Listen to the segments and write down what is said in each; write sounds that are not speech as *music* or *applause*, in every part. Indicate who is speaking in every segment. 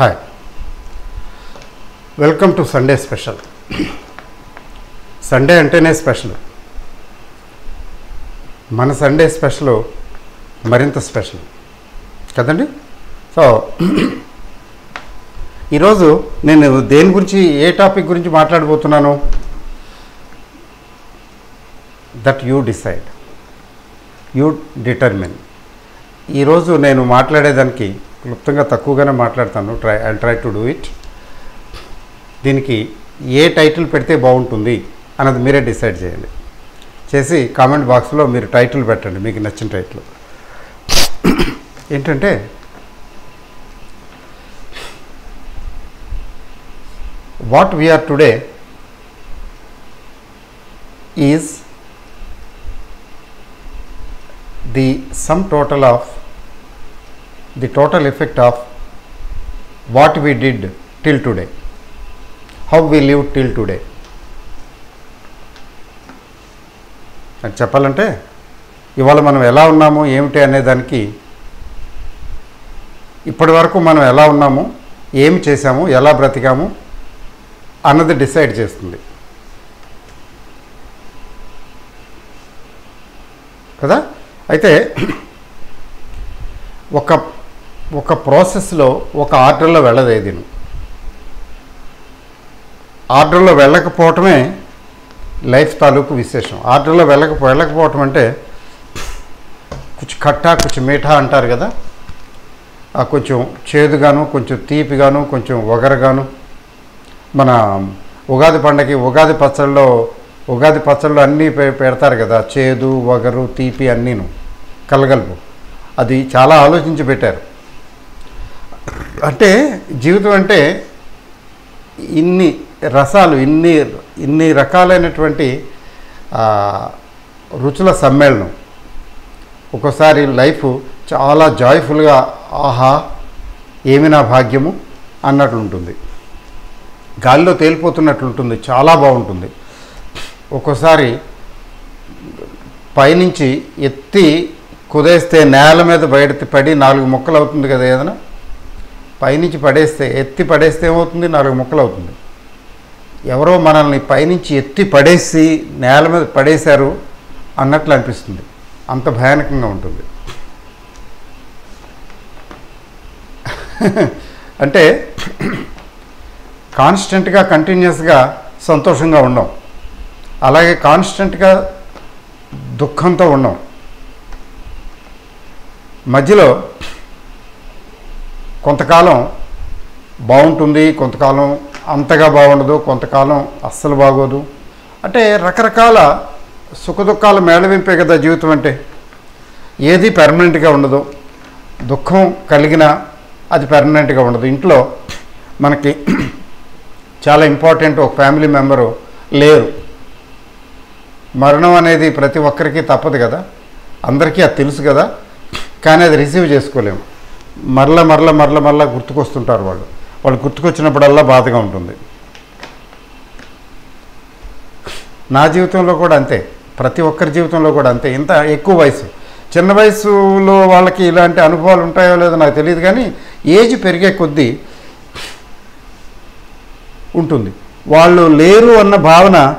Speaker 1: Hi. Welcome to Sunday special. Sunday అంటేనే special. మన Sunday special మరింత స్పెషల్. కదండి? సో ఈరోజు నేను దేని గురించి ఏ టాపిక్ గురించి మాట్లాడబోతున్నాను? That you decide you determine ఈరోజు నేను మాట్లాడేదానికి క్లుప్తంగా తక్కువగానే మాట్లాడతాను. Try I try to do it. దీనికి ఏ టైటిల్ పెడితే బాగుంటుంది అన్నది మీరే డిసైడ్ చేయండి. చేసి కామెంట్ బాక్స్లో మీరు టైటిల్ పెట్టండి మీకు నచ్చిన టైటిల్. ఏంటంటే what we are today is the sum total of the total effect of what we did till today. How we lived till today. అది చెప్పాలంటే ఇవాళ మనం ఎలా ఉన్నాము ఏమిటి అనేదానికి ఇప్పటి వరకు మనం ఎలా ఉన్నాము ఏమి చేశాము ఎలా బ్రతికాము అన్నది డిసైడ్ చేస్తుంది. కదా? అయితే ఒక ఒక ప్రాసెస్లో ఒక ఆర్డర్లో వెళ్ళదు ఏది ఆర్డర్లో వెళ్ళకపోవటమే లైఫ్ తాలూకు విశేషం. ఆర్డర్లో వెళ్ళక వెళ్ళకపోవటం అంటే కొంచెం కట్టా కొంచెం మీఠా అంటారు కదా. ఆ కొంచెం చేదుగాను కొంచెం తీపిగాను కొంచెం ఒగరగాను. మన ఉగాది పండగకి ఉగాది పచ్చళ్ళలో ఉగాది పచ్చళ్ళు అన్నీ పె పెడతారు కదా. చేదు వగరు తీపి అన్నీను కలగలుపు. అది చాలా ఆలోచించి పెట్టారు. అంటే జీవితం అంటే ఇన్ని రసాలు ఇన్ని ఇన్ని రకాలైనటువంటి రుచుల సమ్మేళనం. ఒక్కోసారి లైఫ్ చాలా జాయ్ఫుల్గా ఆహా ఏమి నా భాగ్యము అన్నట్లు ఉంటుంది. గాలిలో తేలిపోతున్నట్లుంటుంది చాలా బాగుంటుంది. ఒక్కోసారి పైనుంచి ఎత్తి కుదేస్తే నేల మీద బయట పడి నాలుగు ముక్కలు అవుతుంది కదా ఏదైనా? పైనుంచి పడేస్తే ఎత్తి పడేస్తే ఏమవుతుంది? నాలుగు ముక్కలు అవుతుంది ఎవరో మనల్ని పైనుంచి ఎత్తి పడేసి నేల మీద పడేశారు అన్నట్లు అనిపిస్తుంది. అంత భయానకంగా ఉంటుంది. *laughs* అంటే కాన్స్టెంట్గా కంటిన్యూస్గా సంతోషంగా ఉండం. అలాగే కాన్స్టెంట్గా దుఃఖంతో ఉండం. మధ్యలో కొంతకాలం బాగుంటుంది కొంతకాలం అంతగా బాగుండదు కొంతకాలం అస్సలు బాగోదు. అంటే రకరకాల సుఖదుఖాలు మేళవింపే కదా జీవితం అంటే. ఏది పెర్మనెంట్గా ఉండదు. దుఃఖం కలిగినా అది పెర్మనెంట్గా ఉండదు. ఇంట్లో మనకి చాలా ఇంపార్టెంట్ ఒక ఫ్యామిలీ మెంబరు లేరు. మరణం అనేది ప్రతి ఒక్కరికి తప్పదు కదా. అందరికీ అది తెలుసు కదా. కానీ అది రిసీవ్ చేసుకోలేము. మరల మరల మరల మరల గుర్తుకొస్తుంటారు వాళ్ళు. వాళ్ళు గుర్తుకొచ్చినప్పుడల్లా బాధగా ఉంటుంది. నా జీవితంలో కూడా అంతే. ప్రతి ఒక్కరి జీవితంలో కూడా అంతే. ఇంత ఎక్కువ వయసు. చిన్న వయసులో వాళ్ళకి ఇలాంటి అనుభవాలు ఉంటాయో లేదో నాకు తెలియదు కానీ ఏజ్ పెరిగే కొద్దీ ఉంటుంది. వాళ్ళు లేరు అన్న భావన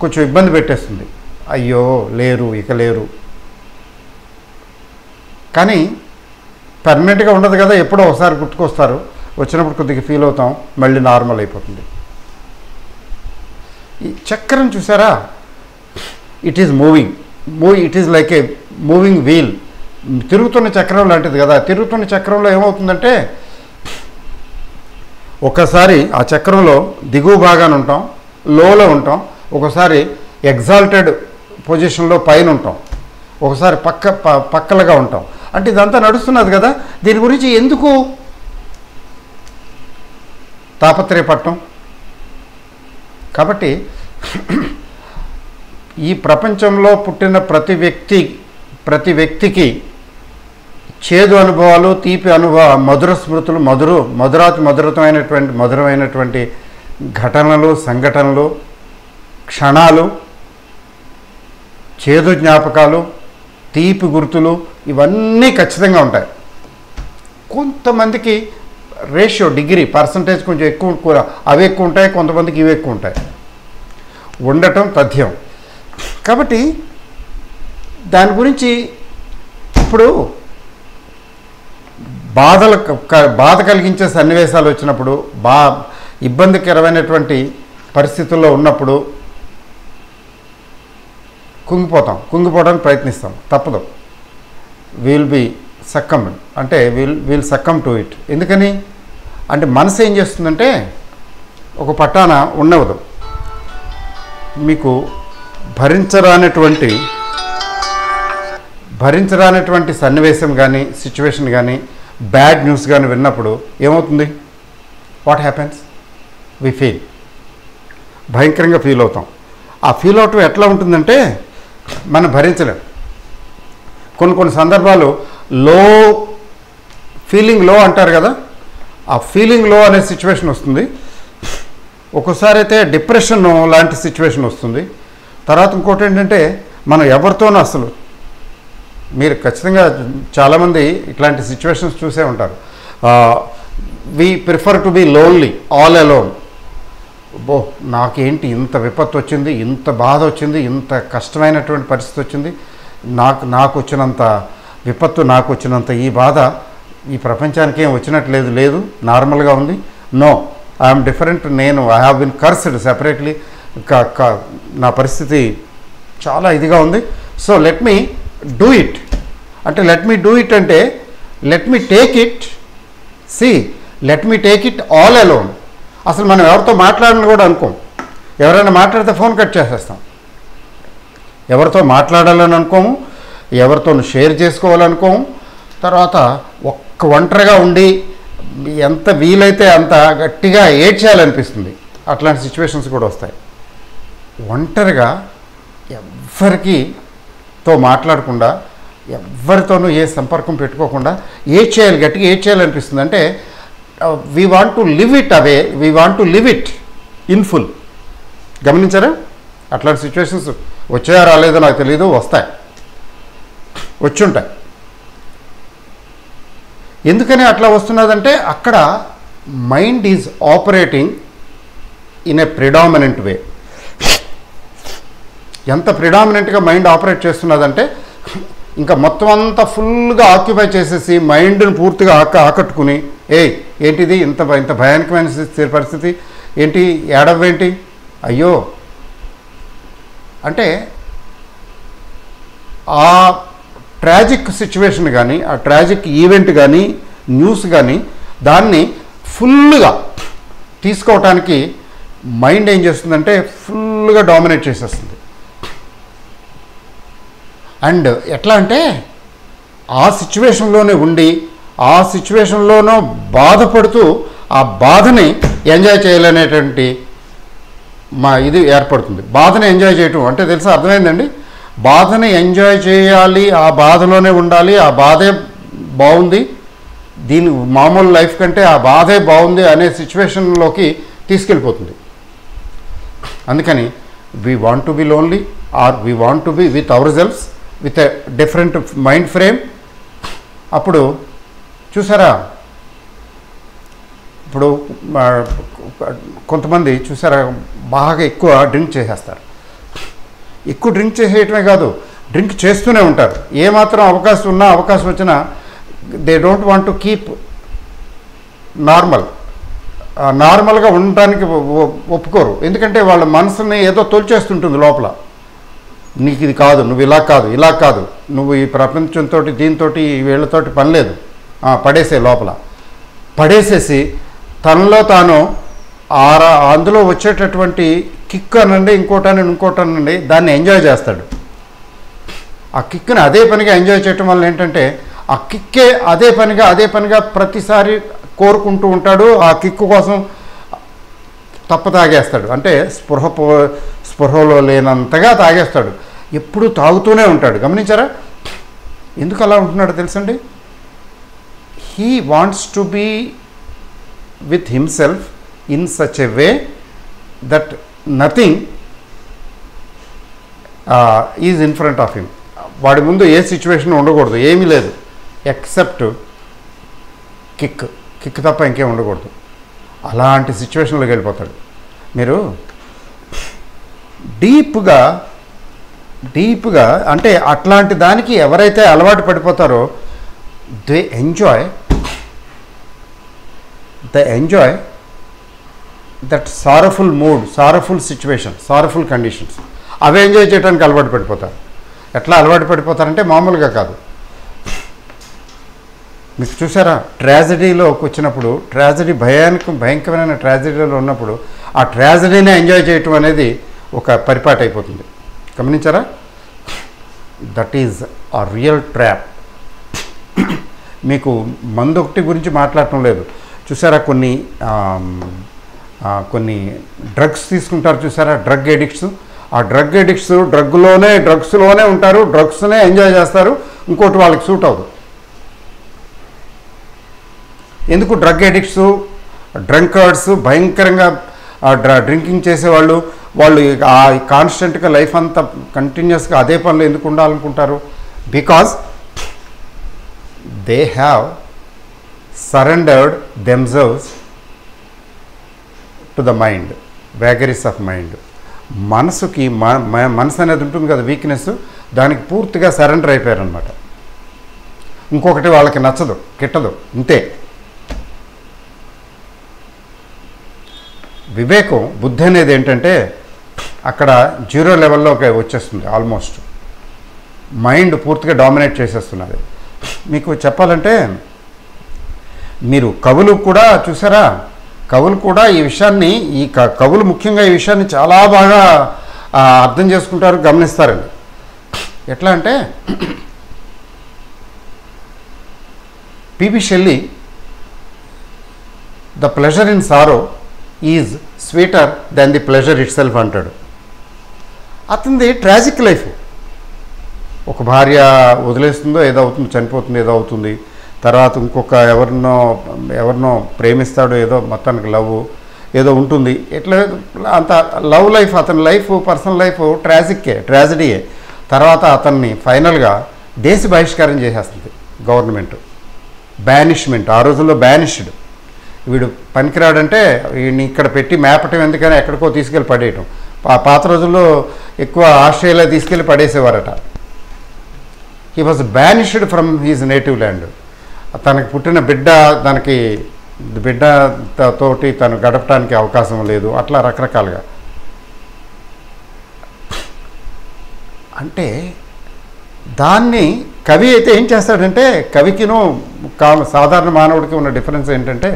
Speaker 1: కొంచెం ఇబ్బంది పెట్టేస్తుంది. అయ్యో లేరు ఇక లేరు. కానీ పర్మనెంట్గా ఉండదు కదా ఎప్పుడో ఒకసారి గుర్తుకొస్తారు. వచ్చినప్పుడు కొద్దిగా ఫీల్ అవుతాం మళ్ళీ నార్మల్ అయిపోతుంది. ఈ చక్రం చూసారా? It is moving move it is like a moving wheel తిరుగుతున్న చక్రం లాంటిది కదా తిరుగుతున్న చక్రంలో ఏమవుతుందంటే ఒకసారి ఆ చక్రంలో దిగువ భాగాన ఉంటాం లోలో ఉంటాం ఒకసారి ఎగ్జాల్టెడ్ పొజిషన్లో పైన ఉంటాం ఒకసారి పక్క ప- పక్కలుగా ఉంటాం. అంటే ఇదంతా నడుస్తున్నది కదా. దీని గురించి ఎందుకు తాపత్రయపడటం? కాబట్టి ఈ ప్రపంచంలో పుట్టిన ప్రతి వ్యక్తి ప్రతి వ్యక్తికి చేదు అనుభవాలు తీపి అనుభవ మధుర స్మృతులు మధురు మధురాతి మధురతమైనటువంటి మధురమైనటువంటి ఘటనలు సంఘటనలు క్షణాలు చేదు జ్ఞాపకాలు తీపి గుర్తులు ఇవన్నీ ఖచ్చితంగా ఉంటాయి. కొంతమందికి రేషియో డిగ్రీ పర్సంటేజ్ కొంచెం ఎక్కువ కూడా అవి ఎక్కువ ఉంటాయి కొంతమందికి ఇవి ఎక్కువ ఉంటాయి. ఉండటం తథ్యం. కాబట్టి దాని గురించి ఇప్పుడు బాధలు క- బాధ కలిగించే సన్నివేశాలు వచ్చినప్పుడు బా ఇబ్బందికరమైనటువంటి పరిస్థితుల్లో ఉన్నప్పుడు కుంగిపోతాం. కుంగిపోవడానికి ప్రయత్నిస్తాం. తప్పదు. విల్ బి సక్కమ్ అంటే will will succumb to it ఎందుకని? అంటే మనసు ఏం చేస్తుందంటే ఒక పట్టాన ఉండవదు. మీకు భరించరానటువంటి భరించరానటువంటి సన్నివేశం కానీ సిచ్యువేషన్ కానీ బ్యాడ్ న్యూస్ కానీ విన్నప్పుడు ఏమవుతుంది? వాట్ హ్యాపెన్స్ వి ఫీల్ భయంకరంగా ఫీల్ అవుతాం. ఆ ఫీల్ అవటం ఎట్లా ఉంటుందంటే మనం భరించలేం. కొన్ని కొన్ని సందర్భాలు లో ఫీలింగ్లో అంటారు కదా ఆ ఫీలింగ్లో అనే సిచ్యువేషన్ వస్తుంది. ఒక్కోసారి అయితే డిప్రెషన్ లాంటి సిచ్యువేషన్ వస్తుంది. తర్వాత ఇంకోటి ఏంటంటే మనం ఎవరితోనూ అసలు మీరు ఖచ్చితంగా చాలామంది ఇట్లాంటి సిచ్యువేషన్స్ చూసే ఉంటారు. We prefer to be lonely all alone బో నాకేంటి ఇంత విపత్తు వచ్చింది ఇంత బాధ వచ్చింది ఇంత కష్టమైనటువంటి పరిస్థితి వచ్చింది. నాకు నాకు వచ్చినంత విపత్తు నాకు వచ్చినంత ఈ బాధ ఈ ప్రపంచానికి ఏం వచ్చినట్లేదు లేదు నార్మల్గా ఉంది. నో ఐఎమ్ డిఫరెంట్ నేను I have been cursed separately నా పరిస్థితి చాలా ఇదిగా ఉంది. So let me do it అంటే లెట్ మీ డూ ఇట్ అంటే let me take it see let me take it all alone అసలు మనం ఎవరితో మాట్లాడని కూడా అనుకోం ఎవరైనా మాట్లాడితే ఫోన్ కట్ చేసేస్తాం. ఎవరితో మాట్లాడాలని అనుకోము. ఎవరితో షేర్ చేసుకోవాలనుకోము తర్వాత ఒక్క ఒంటరిగా ఉండి ఎంత వీలైతే అంత గట్టిగా ఏడ్చేయాలనిపిస్తుంది. అట్లాంటి సిచ్యువేషన్స్ కూడా వస్తాయి. ఒంటరిగా ఎవ్వరికి తో మాట్లాడకుండా ఎవరితోనూ ఏ సంపర్కం పెట్టుకోకుండా ఏ చేయాలి గట్టిగా ఏ చేయాలనిపిస్తుంది అంటే we want to live it away we want to live it in full గమనించారా? అట్లాంటి సిచ్యువేషన్స్ వచ్చాయో రాలేదో నాకు తెలియదు వస్తాయి. వచ్చి ఉంటాయి ఎందుకని అట్లా వస్తున్నదంటే అక్కడ mind is operating in a predominant way ఎంత ప్రిడామినెంట్గా మైండ్ ఆపరేట్ చేస్తున్నదంటే ఇంకా మొత్తం అంతా ఫుల్గా ఆక్యుపై చేసేసి మైండ్ని పూర్తిగా ఆక ఆకట్టుకుని ఏయ్ ఏంటిది? ఇంత ఇంత భయానకమైన స్థితి- పరిస్థితి. ఏంటి? ఏడవేంటి అయ్యో! అంటే ఆ ట్రాజిక్ సిచ్యువేషన్ కానీ ఆ ట్రాజిక్ ఈవెంట్ కానీ న్యూస్ కానీ దాన్ని ఫుల్గా తీసుకోవటానికి మైండ్ ఏం చేస్తుందంటే ఫుల్గా డామినేట్ చేసేస్తుంది. అండ్ ఎట్లా అంటే ఆ సిచ్యువేషన్లోనే ఉండి ఆ సిచ్యువేషన్లోనూ బాధపడుతూ ఆ బాధని ఎంజాయ్ చేయాలనేటువంటి మా ఇది ఏర్పడుతుంది. బాధని ఎంజాయ్ చేయటం అంటే తెలుసా? అర్థమైందండి? బాధని ఎంజాయ్ చేయాలి ఆ బాధలోనే ఉండాలి ఆ బాధే బాగుంది. దీని మామూలు లైఫ్ కంటే ఆ బాధే బాగుంది అనే సిచ్యువేషన్లోకి తీసుకెళ్ళిపోతుంది. అందుకని we want to be lonely or we want to be with our selves with a different mind frame అప్పుడు చూసారా? ఇప్పుడు కొంతమంది చూసారా బాగా ఎక్కువ డ్రింక్ చేసేస్తారు. ఎక్కువ డ్రింక్ చేసేయటమే కాదు డ్రింక్ చేస్తూనే ఉంటారు. ఏమాత్రం అవకాశం ఉన్నా అవకాశం వచ్చినా they don't want to keep normal. నార్మల్గా ఉండటానికి ఒప్పుకోరు. ఎందుకంటే వాళ్ళ మనసుని ఏదో తొలిచేస్తుంటుంది లోపల. నీకు ఇది కాదు నువ్వు ఇలా కాదు ఇలా కాదు. నువ్వు ఈ ప్రపంచంతో దీంతో వీళ్ళతోటి పని లేదు. పడేసే లోపల. పడేసేసి తనలో తాను ఆరా అందులో వచ్చేటటువంటి కిక్ అనండి ఇంకోటని ఇంకోటనండి దాన్ని ఎంజాయ్ చేస్తాడు. ఆ కిక్ని అదే పనిగా ఎంజాయ్ చేయటం వల్ల ఏంటంటే ఆ కిక్కే అదే పనిగా అదే పనిగా ప్రతిసారి కోరుకుంటూ ఉంటాడు ఆ కిక్ కోసం తప్ప తాగేస్తాడు. అంటే స్పృహ స్పృహలో లేనంతగా తాగేస్తాడు. ఎప్పుడు తాగుతూనే ఉంటాడు. గమనించారా? ఎందుకు అలా ఉంటున్నాడో తెలుసండి? He wants to be with himself in such a way that nothing is in front of him వాడి ముందు ఏ సిచ్యువేషన్ ఉండకూడదు ఏమీ లేదు ఎక్సెప్ట్ కిక్ కిక్ తప్ప ఇంకేం ఉండకూడదు. అలాంటి సిచ్యువేషన్లోకి వెళ్ళిపోతాడు. మీరు డీప్గా డీప్గా అంటే అట్లాంటి దానికి ఎవరైతే అలవాటు పడిపోతారో they enjoy the enjoy that sorrowful mood sorrowful situation sorrowful conditions. అవి ఎంజాయ్ చేయడానికి అలవాటు పడిపోతారు. ఎట్లా అలవాటు పడిపోతారంటే మామూలుగా కాదు. మీకు చూసారా? ట్రాజడీలోకి వచ్చినప్పుడు ట్రాజడీ భయానక భయంకరమైన ట్రాజడీలో ఉన్నప్పుడు ఆ ట్రాజడీనే ఎంజాయ్ చేయటం అనేది ఒక పరిపాటి అయిపోతుంది. గమనించారా? That is a real trap. మీకు మందు ఒకటి గురించి మాట్లాడటం లేదు. చూసారా కొన్ని కొన్ని డ్రగ్స్ తీసుకుంటారు చూసారా? డ్రగ్ ఎడిక్ట్స్ ఆ డ్రగ్ ఎడిక్ట్స్ డ్రగ్లోనే డ్రగ్స్లోనే ఉంటారు డ్రగ్స్నే ఎంజాయ్ చేస్తారు. ఇంకోటి వాళ్ళకి సూట్ అవ్వదు. ఎందుకు డ్రగ్ ఎడిక్ట్స్ డ్రంకర్డ్స్ భయంకరంగా డ్ర డ్రింకింగ్ చేసేవాళ్ళు. వాళ్ళు ఆ కాన్స్టెంట్గా లైఫ్ అంతా కంటిన్యూస్గా అదే పనులు ఎందుకు ఉండాలనుకుంటారు? Because they have surrendered themselves to the mind vagaries of mind మనసుకి మనసు అనేది ఉంటుంది కదా వీక్నెస్ దానికి పూర్తిగా సరెండర్ అయిపోయారనమాట ఇంకొకటి వాళ్ళకి నచ్చదు కిట్టదు ఇంతే. వివేకం బుద్ధి అనేది ఏంటంటే అక్కడ జీరో లెవెల్లోకి వచ్చేస్తుంది ఆల్మోస్ట్ మైండ్ పూర్తిగా డామినేట్ చేసేస్తున్నది. మీకు చెప్పాలంటే మీరు కవులు కూడా చూసారా? కవులు కూడా ఈ విషయాన్ని ఈ క- కవులు ముఖ్యంగా ఈ విషయాన్ని చాలా బాగా అర్థం చేసుకుంటారు గమనిస్తారండి. ఎట్లా అంటే P B Shelley the pleasure in sorrow is sweeter than the pleasure itself అంటాడు. అతనిది ట్రాజిక్ లైఫ్. ఒక భార్య వదిలేస్తుందో ఏదో అవుతుంది చనిపోతుంది ఏదో అవుతుంది. తర్వాత ఇంకొక ఎవరినో ఎవరినో ప్రేమిస్తాడో ఏదో మొత్తానికి లవ్ ఏదో ఉంటుంది. ఎట్లా అంత లవ్ లైఫ్ అతని లైఫ్ పర్సనల్ లైఫ్ ట్రాజిక్కే ట్రాజడీయే. తర్వాత అతన్ని ఫైనల్గా దేశ బహిష్కారం చేసేస్తుంది గవర్నమెంట్. బ్యానిష్మెంట్ ఆ రోజుల్లో బ్యానిష్డ్. వీడు పనికిరాడంటే వీడిని ఇక్కడ పెట్టి మేపటం ఎందుకని ఎక్కడికో తీసుకెళ్ళి పడేయటం. పాత రోజుల్లో ఎక్కువ ఆస్ట్రేలియా తీసుకెళ్ళి పడేసేవారట. He was banished from his native land తనకి పుట్టిన బిడ్డ తనకి బిడ్డ తోటి తను గడపడానికి అవకాశం లేదు. అట్లా రకరకాలుగా. అంటే దాన్ని కవి అయితే ఏం చేస్తాడంటే కవికిను కా సాధారణ మానవుడికి ఉన్న డిఫరెన్స్ ఏంటంటే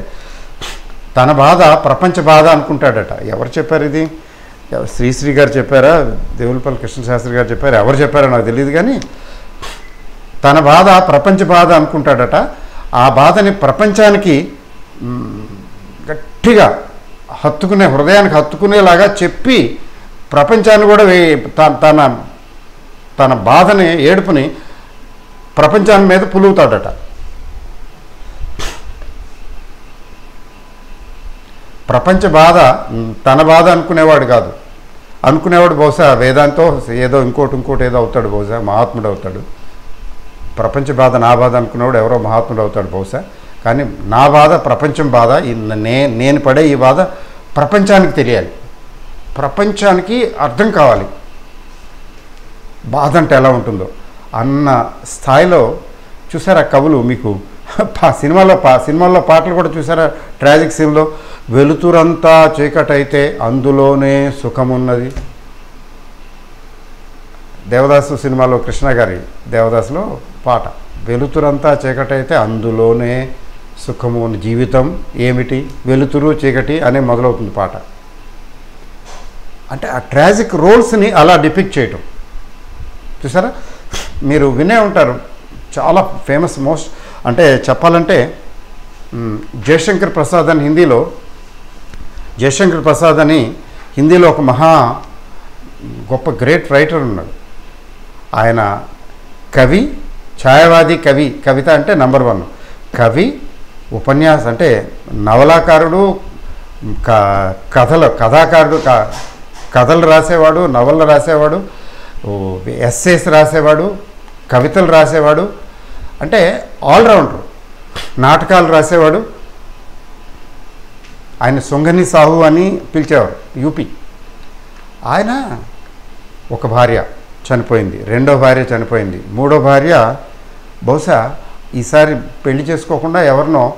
Speaker 1: తన బాధ ప్రపంచ బాధ అనుకుంటాడట. ఎవరు చెప్పారు ఇది? శ్రీశ్రీ గారు చెప్పారా? దేవులపల్లి కృష్ణశాస్త్రి గారు చెప్పారు? ఎవరు చెప్పారో నాకు తెలియదు కానీ తన బాధ ప్రపంచ బాధ అనుకుంటాడట. ఆ బాధని ప్రపంచానికి గట్టిగా హత్తుకునే హృదయానికి హత్తుకునేలాగా చెప్పి ప్రపంచాన్ని కూడా త- తన తన బాధని ఏడుపుని ప్రపంచాన్ని మీద పులుగుతాడట. ప్రపంచ బాధ తన బాధ అనుకునేవాడు కాదు. అనుకునేవాడు బహుశా వేదాంతో ఏదో ఇంకోటి ఇంకోటి ఏదో అవుతాడు బహుశా మహాత్ముడు అవుతాడు. ప్రపంచ బాధ నా బాధ అనుకున్నవాడు ఎవరో మహాత్ముడు అవుతాడు బహుశా. కానీ నా బాధ ప్రపంచం బాధ ఈ నే నేను పడే ఈ బాధ ప్రపంచానికి తెలియాలి. ప్రపంచానికి అర్థం కావాలి. బాధ అంటే ఎలా ఉంటుందో. అన్న స్థాయిలో చూసారా కవులు మీకు? సినిమాలో పా సినిమాల్లో పాటలు కూడా చూసారా? ట్రాజిక్ సీన్లో వెలుతురంతా చీకటైతే అందులోనే సుఖమున్నది. దేవదాసు సినిమాలో కృష్ణ గారి దేవదాసులో పాట. వెలుతురంతా చీకటైతే అందులోనే సుఖము జీవితం ఏమిటి? వెలుతురు చీకటి అనే మొదలవుతుంది పాట. అంటే ఆ ట్రాజిక్ రోల్స్ని అలా డిపిక్ట్ చేయటం. చూసారా? మీరు వినే ఉంటారు. చాలా ఫేమస్ మోస్ట్. అంటే చెప్పాలంటే జయశంకర్ ప్రసాద్ అని హిందీలో జయశంకర్ ప్రసాద్ అని హిందీలో ఒక మహా గొప్ప గ్రేట్ రైటర్ ఉన్నాడు. ఆయన కవి ఛాయవాది కవి కవిత అంటే నంబర్ వన్. కవి ఉపన్యాస అంటే నవలాకారుడు క- కథలు కథాకారుడు క- కథలు రాసేవాడు నవలు రాసేవాడు ఓ, ఎస్సేస్ రాసేవాడు కవితలు రాసేవాడు అంటే ఆల్రౌండర్. నాటకాలు రాసేవాడు ఆయన సొంగని సాహు అని పిలిచేవారు యూపీ. ఆయన ఒక భార్య. చనిపోయింది. రెండో భార్య చనిపోయింది. మూడో భార్య బహుశా ఈసారి పెళ్ళి చేసుకోకుండా ఎవరినో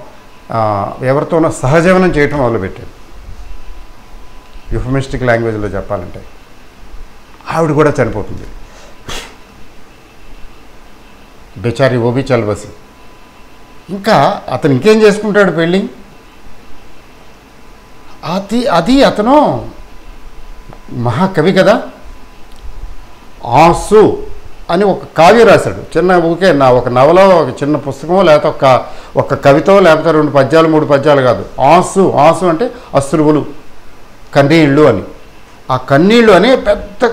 Speaker 1: ఎవరితోనో సహజీవనం చేయటం మొదలుపెట్టాడు. యుఫమిస్టిక్ లాంగ్వేజ్లో చెప్పాలంటే. ఆవిడ కూడా చనిపోతుంది. బెచారి ఓబి చల్బసి ఇంకా అతను ఇంకేం చేసుకుంటాడు పెళ్ళి? అది అది అతను మహాకవి కదా? ఆసు అని ఒక కావ్యం రాశాడు. చిన్న ఊకే నా ఒక నవలో ఒక చిన్న పుస్తకమో లేకపోతే ఒక ఒక కవితో లేకపోతే రెండు పద్యాలు మూడు పద్యాలు కాదు. ఆసు ఆసు అంటే అశ్రువులు కన్నీళ్ళు అని. ఆ కన్నీళ్ళు అనే పెద్ద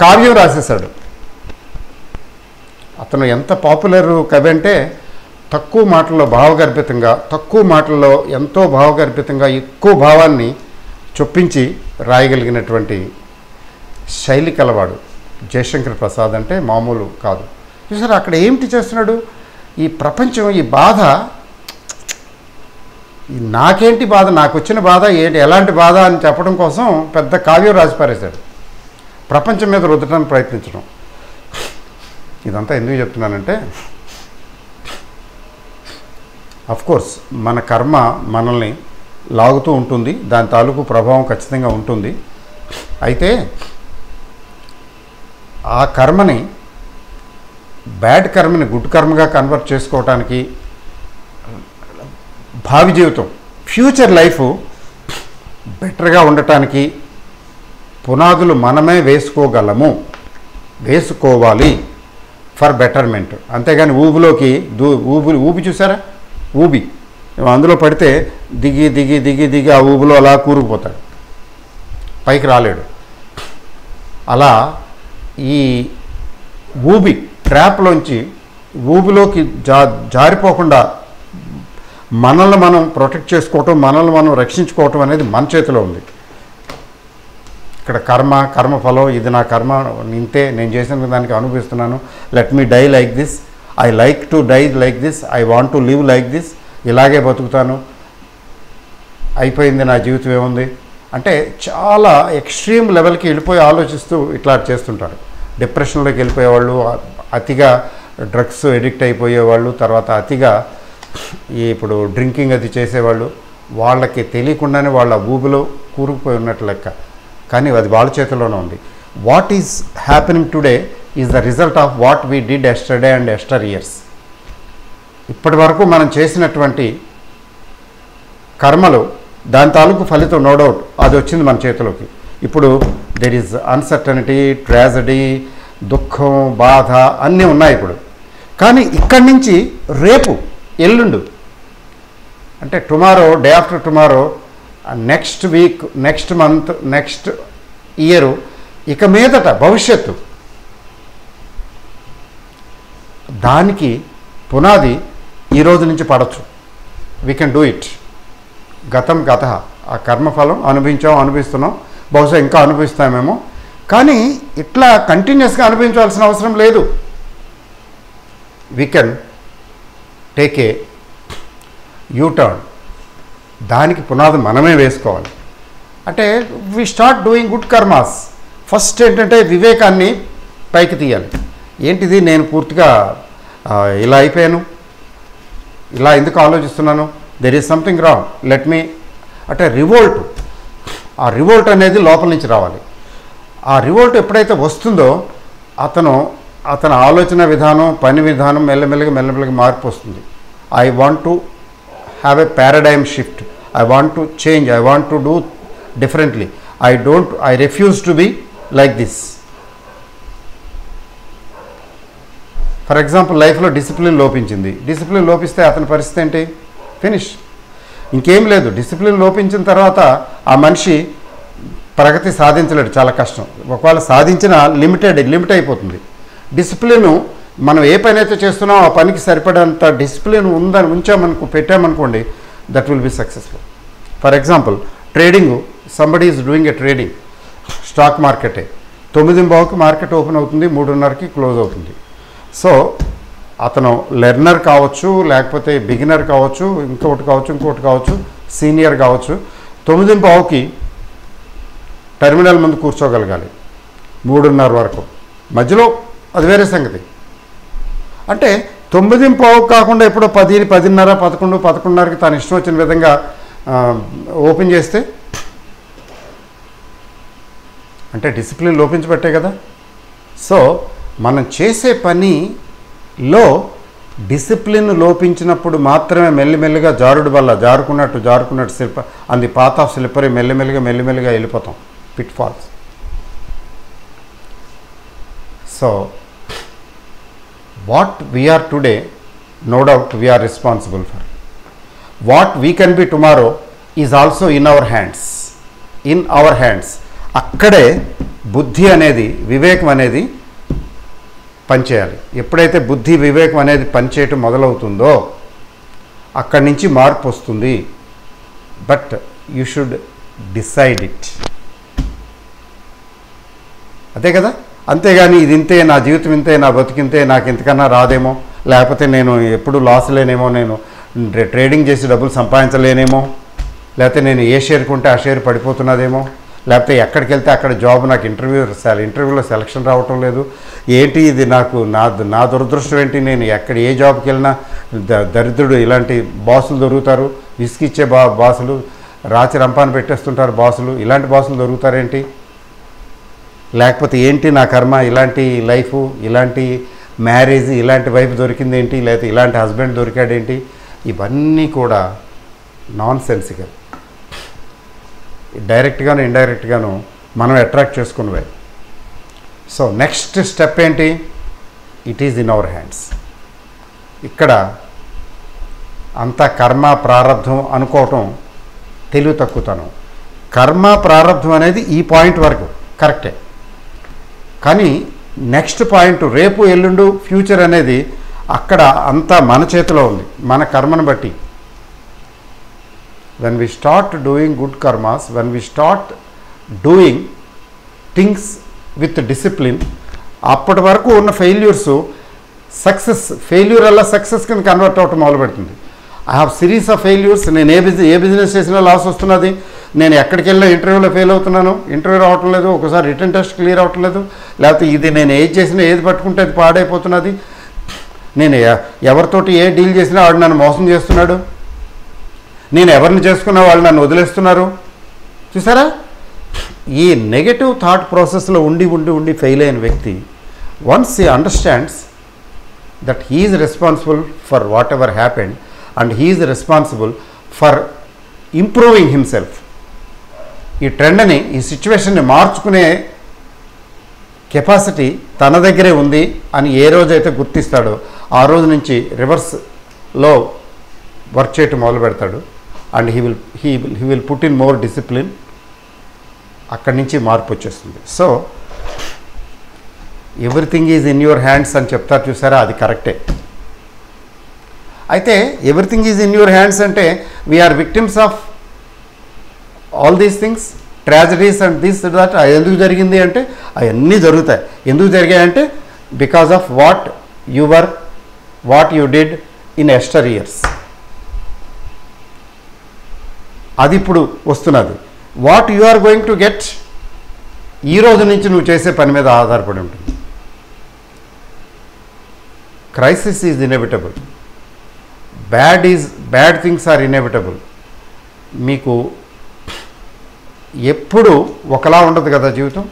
Speaker 1: కావ్యం రాసేశాడు. అతను ఎంత పాపులర్ కవి అంటే తక్కువ మాటల్లో భావగర్భితంగా తక్కువ మాటల్లో ఎంతో భావగర్భితంగా ఎక్కువ భావాన్ని చొప్పించి రాయగలిగినటువంటి శైలి కలవాడు. జయశంకర్ ప్రసాద్ అంటే మామూలు కాదు. చూసారు అక్కడ ఏమిటి చేస్తున్నాడు? ఈ ప్రపంచం ఈ బాధ ఈ నాకేంటి బాధ నాకు వచ్చిన బాధ ఏంటి ఎలాంటి బాధ అని చెప్పడం కోసం పెద్ద కావ్యం రాసిపారేశాడు. ప్రపంచం మీద రుద్దడానికి ప్రయత్నించడం. ఇదంతా ఎందుకు చెప్తున్నానంటే కోర్స్ మన కర్మ మనల్ని లాగుతూ ఉంటుంది దాని తాలూకు ప్రభావం ఖచ్చితంగా ఉంటుంది. అయితే ఆ కర్మని బ్యాడ్ కర్మని గుడ్ కర్మగా కన్వర్ట్ చేసుకోవటానికి భావి జీవితం ఫ్యూచర్ లైఫ్ బెటర్గా ఉండటానికి పునాదులు మనమే వేసుకోగలము. వేసుకోవాలి ఫర్ బెటర్మెంట్. అంతేగాని ఊబిలోకి దూ ఊబు ఊబి చూసారా? ఊబి. అందులో పడితే దిగి దిగి దిగి దిగి ఆ ఊబిలో అలా కూరుకుపోతాడు. పైకి రాలేడు. అలా ఈ ఊబి ట్రాప్లోంచి ఊబిలోకి జా జారిపోకుండా మనల్ని మనం ప్రొటెక్ట్ చేసుకోవటం మనల్ని మనం రక్షించుకోవటం అనేది మన చేతిలో ఉంది. ఇక్కడ కర్మ కర్మఫలం ఇది నా కర్మ నింతే నేను చేసిన దానికి అనుభవిస్తున్నాను. Let me die like this I like to die like this I want to live like this ఇలాగే బతుకుతాను. అయిపోయింది నా జీవితం ఏముంది? అంటే చాలా ఎక్స్ట్రీమ్ లెవెల్కి వెళ్ళిపోయి ఆలోచిస్తూ ఇట్లా చేస్తుంటారు. డిప్రెషన్లోకి వెళ్ళిపోయేవాళ్ళు అతిగా డ్రగ్స్ ఎడిక్ట్ అయిపోయేవాళ్ళు తర్వాత అతిగా ఇప్పుడు డ్రింకింగ్ అది చేసేవాళ్ళు వాళ్ళకి తెలియకుండానే వాళ్ళ ఊబిలో కూరుకుపోయి ఉన్నట్లు లెక్క. కానీ అది వాళ్ళ చేతిలోనే ఉంది. What is happening today is the result of what we did yesterday and yesteryears ఇప్పటి వరకు మనం చేసినటువంటి కర్మలు దాని తాలూకు ఫలితం నో డౌట్ అది వచ్చింది మన చేతిలోకి. ఇప్పుడు దెర్ ఈజ్ అన్సర్టనిటీ ట్రాజడీ దుఃఖం బాధ అన్నీ ఉన్నాయి ఇప్పుడు. కానీ ఇక్కడి నుంచి రేపు ఎల్లుండు అంటే tomorrow day after tomorrow next week next month next year ఇక మీదట భవిష్యత్తు. దానికి పునాది ఈ రోజు నుంచి పడచ్చు. వీ కెన్ డూ ఇట్ గతం గత. ఆ కర్మఫలం అనుభవించాం అనుభవిస్తున్నాం. బహుశా ఇంకా అనుభవిస్తామేమో. కానీ ఇట్లా కంటిన్యూస్గా అనుభవించాల్సిన అవసరం లేదు. We can take a U turn దానికి పునాది మనమే వేసుకోవాలి. అంటే we start doing good karmas first ఏంటంటే వివేకాన్ని పైకి తీయాలి. ఏంటిది? నేను పూర్తిగా ఇలా అయిపోయాను. ఇలా ఎందుకు ఆలోచిస్తున్నాను? There is something wrong let me అంటే రివోల్ట్ ఆ రివోల్ట్ అనేది లోపల నుంచి రావాలి. ఆ రివోల్ట్ ఎప్పుడైతే వస్తుందో అతను అతని ఆలోచన విధానం పని విధానం మెల్లమెల్లగా మెల్లమెల్లగా మార్పు వస్తుంది. I want to have a paradigm shift I want to change I want to do differently I don't I refuse to be like this for example లైఫ్లో డిసిప్లిన్ లోపించింది. డిసిప్లిన్ లోపిస్తే అతని పరిస్థితి ఏంటి? ఫినిష్ ఇంకేం లేదు. డిసిప్లిన్ లోపించిన తర్వాత ఆ మనిషి ప్రగతి సాధించలేడు. చాలా కష్టం. ఒకవేళ సాధించిన లిమిటెడ్ లిమిట్ అయిపోతుంది. డిసిప్లిన్ మనం ఏ పని అయితే చేస్తున్నామో ఆ పనికి సరిపడేంత డిసిప్లిన్ ఉందని ఉంచామనుకు పెట్టామనుకోండి that will be successful for example trading somebody is doing a trading stock మార్కెటే తొమ్మిది బావుకి మార్కెట్ ఓపెన్ అవుతుంది మూడున్నరకి క్లోజ్ అవుతుంది. సో అతను లెర్నర్ కావచ్చు లేకపోతే బిగినర్ కావచ్చు ఇంకొకటి కావచ్చు ఇంకొకటి కావచ్చు సీనియర్ కావచ్చు తొమ్మిది పావుకి టెర్మినల్ ముందు కూర్చోగలగాలి. మూడున్నర వరకు. మధ్యలో అది వేరే సంగతి. అంటే తొమ్మిది పావు కాకుండా ఎప్పుడో పది పదిన్నర పదకొండు పదకొండున్నరకి తను ఇష్టం వచ్చిన విధంగా ఓపెన్ చేస్తే అంటే డిసిప్లిన్ లోపించబట్టే కదా. సో మనం చేసే పని లో డిసిప్లిన్ లోపించినప్పుడు మాత్రమే మెల్లిమెల్లిగా జారుడు వల్ల జారుకున్నట్టు జారుకున్నట్టు స్లిప్ అంది పాత ఆఫ్ స్లిప్పర్ మెల్లిమెల్లిగా మెల్లిమెల్లిగా వెళ్ళిపోతాం. Pitfalls so what we are today no doubt we are responsible for what we can be tomorrow is also in our hands in our hands అక్కడే బుద్ధి అనేది వివేకం అనేది పనిచేయాలి. ఎప్పుడైతే బుద్ధి వివేకం అనేది పనిచేయటం మొదలవుతుందో అక్కడి నుంచి మార్పు వస్తుంది. But you should decide it. అదే కదా? అంతేగాని ఇది ఇంతే నా జీవితం ఇంతే నా బతికింతే నాకు ఇంతకన్నా రాదేమో? లేకపోతే నేను ఎప్పుడు లాస్ లేనేమో? నేను ట్రేడింగ్ చేసి డబ్బులు సంపాదించలేనేమో? లేకపోతే నేను ఏ షేర్ కొంటే ఆ షేర్ పడిపోతున్నదేమో? లేకపోతే ఎక్కడికి వెళ్తే అక్కడ జాబ్ నాకు ఇంటర్వ్యూ సెల ఇంటర్వ్యూలో సెలక్షన్ రావటం లేదు. ఏంటి ఇది నాకు నా నా దురదృష్టం ఏంటి? నేను ఎక్కడ ఏ జాబ్కి వెళ్ళినా ద- దరిద్రుడు ఇలాంటి బాసులు దొరుకుతారు. విసిగిచ్చే బా బాసులు రాచి రంపాన్ని పెట్టేస్తుంటారు బాసులు. ఇలాంటి బాసులు దొరుకుతారేంటి? లేకపోతే ఏంటి నా కర్మ? ఇలాంటి లైఫ్ ఇలాంటి మ్యారేజ్ ఇలాంటి వైఫ్ దొరికింది ఏంటి లేకపోతే ఇలాంటి హస్బెండ్ దొరికాడేంటి? ఇవన్నీ కూడా నాన్ సెన్సికల్ డైరెక్ట్గాను ఇండైరెక్ట్గాను మనం అట్రాక్ట్ చేసుకునివే సో నెక్స్ట్ స్టెప్ ఏంటి? It is in our hands. ఇక్కడ అంత కర్మ ప్రారంధం అనుకోవటం తెలివి తక్కువతనం. కర్మ ప్రారంధం అనేది ఈ పాయింట్ వరకు కరెక్టే. కానీ నెక్స్ట్ పాయింట్ రేపు ఎల్లుండు ఫ్యూచర్ అనేది అక్కడ అంతా మన చేతిలో ఉంది. మన కర్మను బట్టి. When we start doing good karmas when we start doing things with discipline అప్పటి వరకు ఉన్న ఫెయిల్యూర్స్ సక్సెస్ ఫెయిల్యూర్ అలా సక్సెస్ కింద కన్వర్ట్ అవ్వటం మొదలు పెడుతుంది I have series of failures నేను ఏ బిజినెస్ ఏ బిజినెస్ చేసినా లాస్ వస్తున్నది. నేను ఎక్కడికి వెళ్ళినా ఇంటర్వ్యూలో ఫెయిల్ అవుతున్నాను. ఇంటర్వ్యూ రావటం లేదు. ఒకసారి రిటర్న్ టెస్ట్ క్లియర్ అవ్వటం లేదు. లేకపోతే ఇది నేను ఏది చేసినా ఏది పట్టుకుంటే అది పాడైపోతున్నది. నేను ఎవరితోటి ఏ డీల్ చేసినా వాడు నన్ను మోసం చేస్తున్నాడు. నేను ఎవరిని చేసుకున్నా వాళ్ళు నన్ను వదిలేస్తున్నారు? చూసారా? ఈ నెగటివ్ థాట్ ప్రాసెస్లో ఉండి ఉండి ఉండి ఫెయిల్ అయిన వ్యక్తి once he understands that he's responsible for whatever happened and he's responsible for improving himself ఈ ట్రెండ్ని ఈ సిచ్యువేషన్ని మార్చుకునే కెపాసిటీ తన దగ్గరే ఉంది అని ఏ రోజైతే గుర్తిస్తాడో ఆ రోజు నుంచి రివర్స్లో వర్క్ చేయటం మొదలు పెడతాడు and he will he will he will put in more discipline అక్కడి నుంచి మార్పు వచ్చేస్తుంది. So everything is in your hands అని చెప్తారు చూసారా? అది కరెక్టే. అయితే everything is in your hands అంటే we are victims of all these things tragedies and these that ఎందుకు జరిగింది అంటే అవన్నీ జరుగుతాయి. ఎందుకు జరిగాయంటే because of what your what you did in yesteryears అది ఇప్పుడు వస్తున్నది. What you are going to get ఈ రోజు నుంచి నువ్వు చేసే పని మీద ఆధారపడి ఉంటుంది. Crisis is inevitable bad is bad things are inevitable మీకు ఎప్పుడు ఒకలా ఉండదు కదా జీవితం?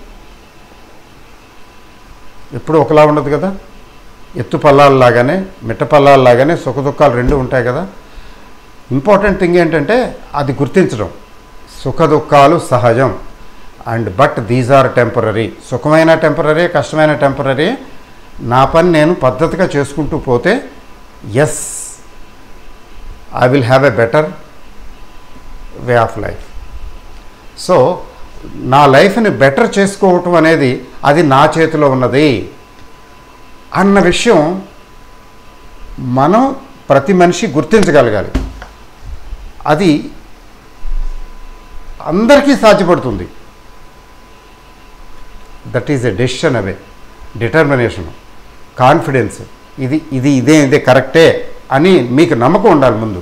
Speaker 1: ఎప్పుడు ఒకలా ఉండదు కదా? ఎత్తు పల్లాలలాగానే మిట్ట పల్లాలు లాగానే సుఖదుఖాలు రెండు ఉంటాయి కదా? ఇంపార్టెంట్ థింగ్ ఏంటంటే అది గుర్తించడం. సుఖ దుఃఖాలు సహజం. And but these are temporary సుఖమైన టెంపరీ కష్టమైన టెంపరీ నా పని నేను పద్ధతిగా చేసుకుంటూ పోతే yes I will have a better way of life so నా లైఫ్ని బెటర్ చేసుకోవటం అనేది అది నా చేతిలో ఉన్నది అన్న విషయం మనం ప్రతి మనిషి గుర్తించగలగాలి. అది అందరికీ సాధ్యపడుతుంది. దట్ ఈజ్ ఎ డెసిషన్ అవే డిటర్మినేషను కాన్ఫిడెన్స్ ఇది ఇది ఇదే ఇదే కరెక్టే అని మీకు నమ్మకం ఉండాలి ముందు.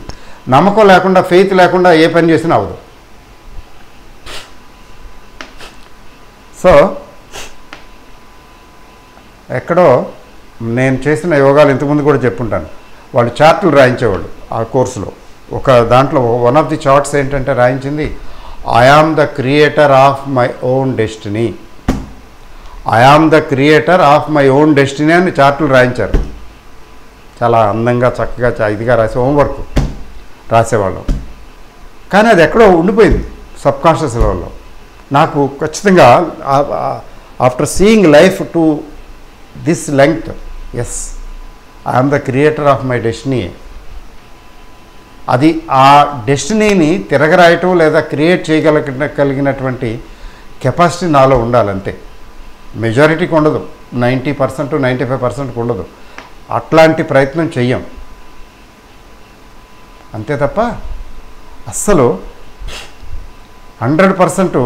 Speaker 1: నమ్మకం లేకుండా ఫెయిత్ లేకుండా ఏ పని చేసినా అవదు సో ఎక్కడో నేను చేసిన యోగాలు ఇంతకుముందు కూడా చెప్పుంటాను. వాళ్ళు చార్టులు రాయించేవాళ్ళు ఆ కోర్సులో. ఒక దాంట్లో వన్ ఆఫ్ ది చార్ట్స్ ఏంటంటే రాయించింది I am the creator of my own destiny I am the creator of my own destiny అని చార్టులు రాయించారు. చాలా అందంగా చక్కగా ఇదిగా రాసే హోంవర్క్ రాసేవాళ్ళం. కానీ అది ఎక్కడో ఉండిపోయింది సబ్ కాన్షియస్ లెవెల్లో నాకు ఖచ్చితంగా after seeing life to this length yes I'm the creator of my destiny అది ఆ డెస్టినీని తిరగరాయటం లేదా క్రియేట్ చేయగలిగిన కలిగినటువంటి కెపాసిటీ నాలో ఉండాలంతే. మెజారిటీకి ఉండదు. నైంటీ పర్సెంట్ నైంటీ ఫైవ్ పర్సెంట్కి ఉండదు. అట్లాంటి ప్రయత్నం చెయ్యం. అంతే తప్ప అస్సలు హండ్రెడ్ పర్సెంట్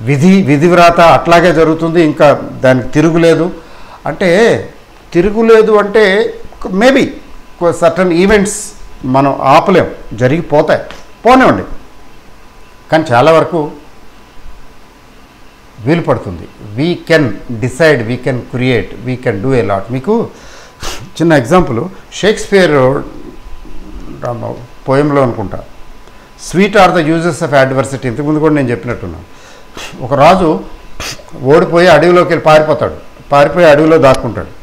Speaker 1: విధి విధివ్రాత అట్లాగే జరుగుతుంది. ఇంకా దానికి తిరుగులేదు. అంటే తిరుగులేదు అంటే మేబీ సర్టన్ ఈవెంట్స్ మనం ఆపలేం జరిగిపోతాయి. పోనివ్వండి. కానీ చాలా వరకు వీలు పడుతుంది. We can decide we can create we can do a lot మీకు చిన్న ఎగ్జాంపుల్ షేక్స్పియర్ పోయంలో అనుకుంటా. Sweet are the uses of adversity ఇంతకుముందు కూడా నేను చెప్పినట్టున్నాను ఒక రాజు ఓడిపోయి అడవిలోకి వెళ్ళి పారిపోతాడు. పారిపోయి అడవిలో దాక్కుంటాడు.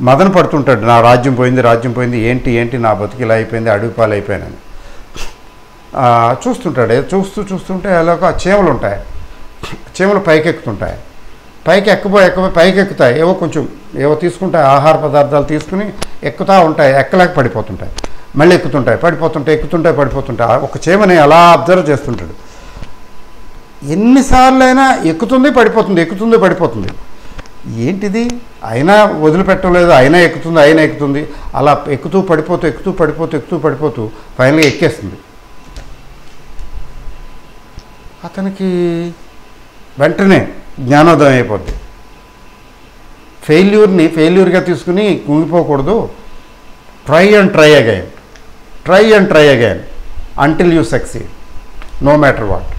Speaker 1: మదన పడుతుంటాడు. నా రాజ్యం పోయింది రాజ్యం పోయింది. ఏంటి ఏంటి నా బతుకు ఇలా అయిపోయింది అడవి పాలు అయిపోయానని. చూస్తుంటాడు. చూస్తూ చూస్తుంటే అలాగ చీమలు ఉంటాయి. చీమలు పైకెక్కుతుంటాయి. పైకి ఎక్కబోయి ఎక్కబోయి పైకి ఎక్కుతాయి ఏవో కొంచెం ఏవో తీసుకుంటాయి ఆహార పదార్థాలు తీసుకుని ఎక్కుతా ఉంటాయి ఎక్కలేక పడిపోతుంటాయి. మళ్ళీ ఎక్కుతుంటాయి పడిపోతుంటాయి ఎక్కుతుంటాయి పడిపోతుంటాయి. ఒక చీమని అలా అబ్జర్వ్ చేస్తుంటాడు. ఎన్నిసార్లు అయినా ఎక్కుతుంది పడిపోతుంది ఎక్కుతుంది పడిపోతుంది. ఏంటిది? అయినా వదిలిపెట్టలేదు అయినా ఎక్కుతుంది అయినా ఎక్కుతుంది. అలా ఎక్కుతూ పడిపోతూ ఎక్కుతూ పడిపోతూ ఎక్కుతూ పడిపోతూ ఫైనల్గా ఎక్కేస్తుంది. అతనికి వెంటనే జ్ఞానోదయం అయిపోద్ది. ఫెయిల్యూర్ని ఫెయిల్యూర్గా తీసుకుని కుంగిపోకూడదు try and try again. Try and try again. Until you succeed no matter what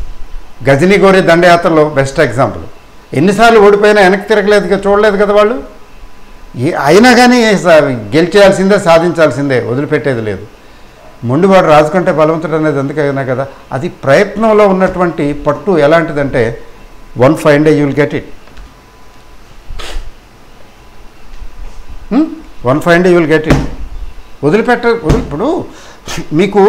Speaker 1: Ghazni Ghori దండయాత్రలో best example. ఎన్నిసార్లు ఓడిపోయినా వెనక్కి తిరగలేదు కదా చూడలేదు కదా వాళ్ళు? ఏ- అయినా కానీ గెలిచేయాల్సిందే సాధించాల్సిందే వదిలిపెట్టేది లేదు. మొండివాడు రాజుకంటే బలవంతుడు అనేది అందుకైనా కదా అది ప్రయత్నంలో ఉన్నటువంటి పట్టు ఎలాంటిదంటే one fine day you will get it one fine day you will get it వదిలిపెట్ట ఇప్పుడు మీకు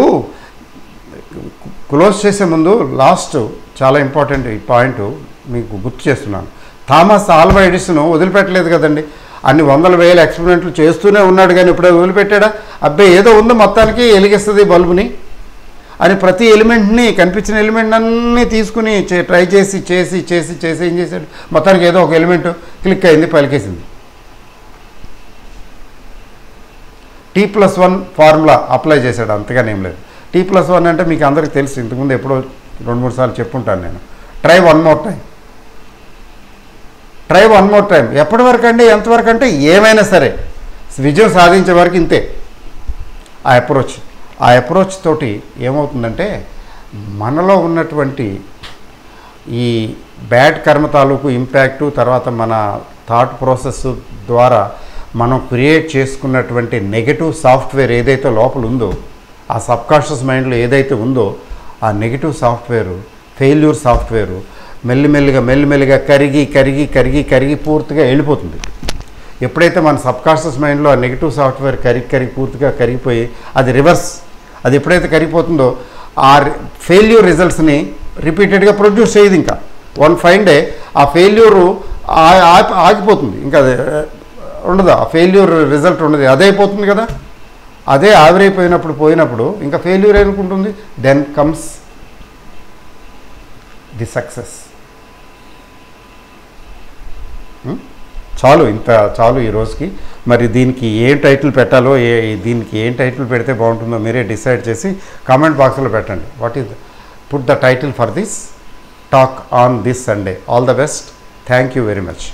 Speaker 1: క్లోజ్ చేసే ముందు లాస్ట్ చాలా ఇంపార్టెంట్ ఈ పాయింట్. మీకు గుర్తు చేస్తున్నాను. థామస్ ఆల్వా ఎడిసన్ వదిలిపెట్టలేదు కదండి. అన్ని వందల వేల ఎక్స్పెరిమెంట్లు చేస్తూనే ఉన్నాడు కానీ ఇప్పుడే వదిలిపెట్టాడా? అబ్బాయి ఏదో ఉంది మొత్తానికి వెలిగిస్తుంది బల్బుని. అని ప్రతి ఎలిమెంట్ని కనిపించిన ఎలిమెంట్ అన్నీ తీసుకుని చే- ట్రై చేసి చేసి చేసి చేసి ఏం చేశాడు? మొత్తానికి ఏదో ఒక ఎలిమెంట్ క్లిక్ అయింది పలికేసింది. T plus one formula apply చేశాడు అంతగానే ఏం లేదు. టీ ప్లస్ వన్ అంటే మీకు అందరికీ తెలుసు ఇంతకుముందు ఎప్పుడో రెండు మూడు సార్లు చెప్పుంటాను నేను. Try one more time. Try one more time ఎప్పటి వరకు అండి ఎంతవరకు అంటే ఏమైనా సరే. విజయం సాధించే వరకు ఇంతే. ఆ అప్రోచ్ ఆ అప్రోచ్ తోటి ఏమవుతుందంటే మనలో ఉన్నటువంటి ఈ బ్యాడ్ కర్మ తాలూకు ఇంపాక్టు తర్వాత మన థాట్ ప్రాసెస్ ద్వారా మనం క్రియేట్ చేసుకున్నటువంటి నెగటివ్ సాఫ్ట్వేర్ ఏదైతే లోపల ఉందో ఆ సబ్కాన్షియస్ మైండ్లో ఏదైతే ఉందో ఆ నెగటివ్ సాఫ్ట్వేరు ఫెయిల్యూర్ సాఫ్ట్వేరు మెల్లిమెల్లిగా మెల్లిమెల్లిగా కరిగి కరిగి కరిగి కరిగి పూర్తిగా వెళ్ళిపోతుంది. ఎప్పుడైతే మన సబ్కాన్షియస్ మైండ్లో ఆ నెగిటివ్ సాఫ్ట్వేర్ కరిగి కరిగి పూర్తిగా కరిగిపోయి అది రివర్స్ అది ఎప్పుడైతే కరిగిపోతుందో ఆ ఫెయిల్యూర్ రిజల్ట్స్ని రిపీటెడ్గా ప్రొడ్యూస్ చేయదు ఇంకా. వన్ ఫైన్ డే ఆ ఫెయిల్యూరు ఆగిపోతుంది. ఇంకా అది ఉండదు. ఆ ఫెయిల్యూర్ రిజల్ట్ ఉండదు. అదే అయిపోతుంది కదా. అదే ఆవిరైపోయినప్పుడు పోయినప్పుడు ఇంకా ఫెయిల్యూర్ అనుకుంటుంది దెన్ కమ్స్ ది సక్సెస్. చాలు ఇంత చాలు ఈ రోజుకి. మరి దీనికి ఏం టైటిల్ పెట్టాలో ఏ దీనికి ఏం టైటిల్ పెడితే బాగుంటుందో మీరే డిసైడ్ చేసి కామెంట్ బాక్స్లో పెట్టండి. What is put the title for this talk on this Sunday all the best thank you very much